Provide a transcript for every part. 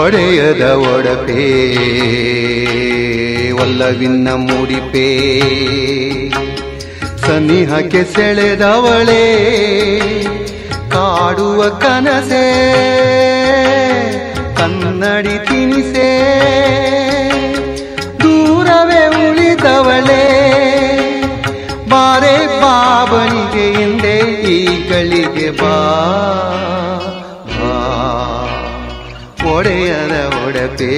ಒಡೆಯದ ಒಡಪೇ ಒಲ್ಲವಿನ್ನ ಮೂಡಿಪೇ. ಸನಿಹಕ್ಕೆ ಸೆಳೆದವಳೇ, ಕಾಡುವ ಕನಸೇ, ಕನ್ನಡಿ ತಿನಿಸೇ. ದೂರವೇ ಉಳಿದವಳೇ, ಬಾರೆ ಬಾಬನಿಗೆ ಹಿಂದೆ ಈ ಗಳಿಗೆ ಬಾ. ಒಡೆಯದ ಒಡಪೇ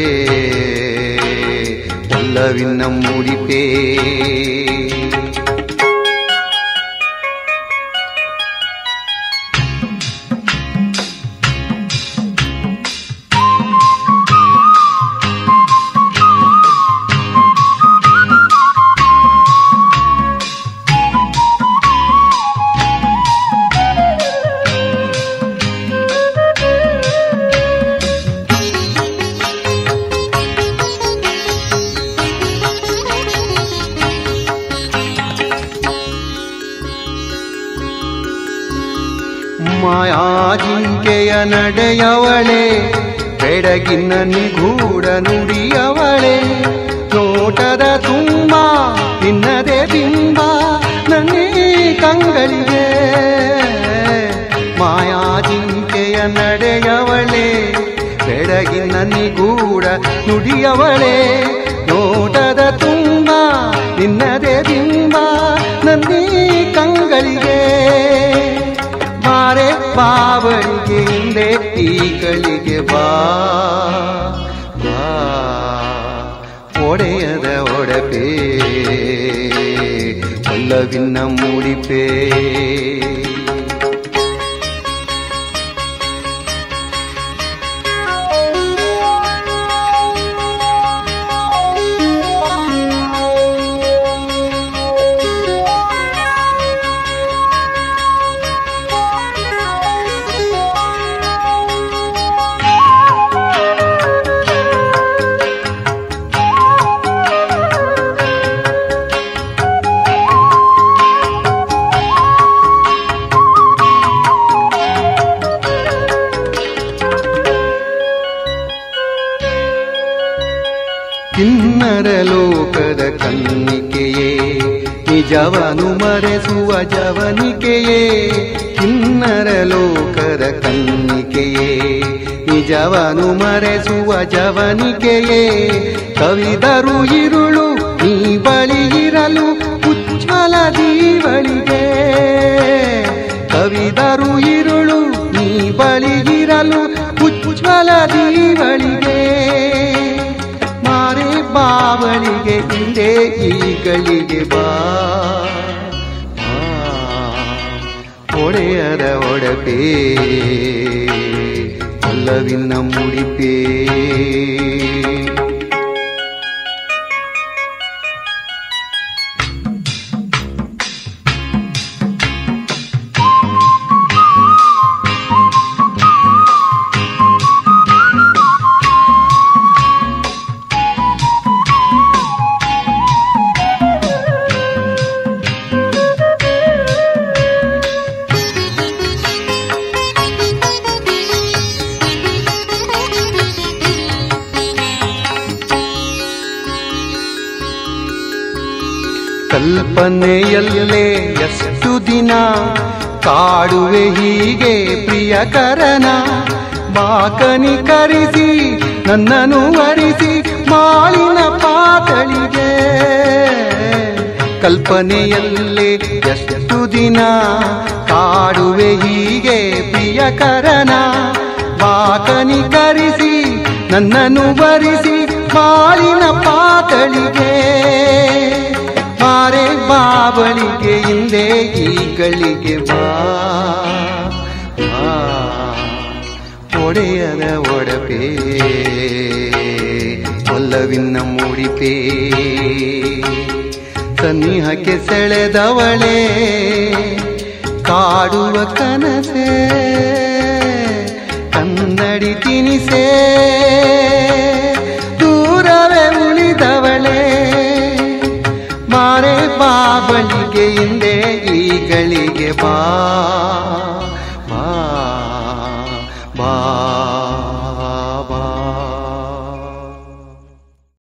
ಒಲ್ಲವಿನ್ನ ಮೂಡಿಪೇ ಮಾಯಾಜಿಂಕೆಯ ನಡೆಯವಳೆ, ಬೆಡಗಿನ ನಿಗೂಢ ನುಡಿಯವಳೆ. ನೋಟದ ತುಂಬ ನಿನ್ನದೇ ಬಿಂಬ ನನ್ನೇ ಕಂಗಳಿಗೆ ಮಾಯಾಜಿಂಕೆಯ ನಡೆಯವಳೆ, ಬೆಡಗಿನ ನಿಗೂಢ ನುಡಿಯವಳೆ. ಒಡೆಯದ ಒಡಪೇ ಒಲ್ಲವಿನ್ನ ಮೂಡಿಪೇ ಕಿನ್ನರ ಲೋಕದ ಕನ್ನಿಕೆಯೇ ನಿಜವನು ಮರೆಸುವ ಜವನಿಕೆಯೇ, ಕಿನ್ನರ ಲೋಕದ ಕನ್ನಿಕೆಯೇ ನಿಜವನು ಮರೆಸುವ ಜವನಿಕೆಯೇ, ಕವಿದರು ಇರುಳು ನೀ ಬಳಿ ಇರಲು ಉಜ್ವಲ ದೀವಳಿಗೆ ಕವಿದರು ಇರುಳು ನೀ ಇರಲು ಉಜ್ವಲ ದೀವಳಿಗೆ ಬಾವಳಿಗೆ ಹಿಂದೆ ಈಗಳಿಗೆ ಬಾ ಬಾ. ಒಡೆಯದ ಒಡಪೇ ಒಲ್ಲವಿನ್ನ ಮುಡಿಪೇ ಕಲ್ಪನೆಯಲ್ಲೇ ಎಷ್ಟು ದಿನ ಕಾಡುವೆ ಹೀಗೆ ಪ್ರಿಯಕರನ ಬಾಕನಿ ಕರಿಸಿ ನನ್ನನ್ನು ವರಿಸಿ ಮಾಳಿನ ಪಾತಳಿಗೆ. ಕಲ್ಪನೆಯಲ್ಲೇ ಎಷ್ಟು ದಿನ ಕಾಡುವೆ ಹೀಗೆ ಪ್ರಿಯಕರನ ಬಾಕನಿ ಕರಿಸಿ ನನ್ನನ್ನು ವರಿಸಿ ಮಾಳಿನ ಪಾತಳಿಗೆ. ಮಾರೆ ಬಾವಳಿಗೆ ಹಿಂದೆ ಈಗಳಿಗೆ ಬಾ. ಬಾ. ಒಡೆಯದ ಒಡಪೇ. ಒಲ್ಲವಿನ್ನ ಮೂಡಿಪೇ. ಸನಿಹಕ್ಕೆ ಸೆಳೆದವಳೆ. ಕಾಡುವ ಕನಸೇ. ಕನ್ನಡಿ ತಿನಿಸೇ. ಹಿಂದೆ ಈ ಗಳಿಗೆ ಬಾ.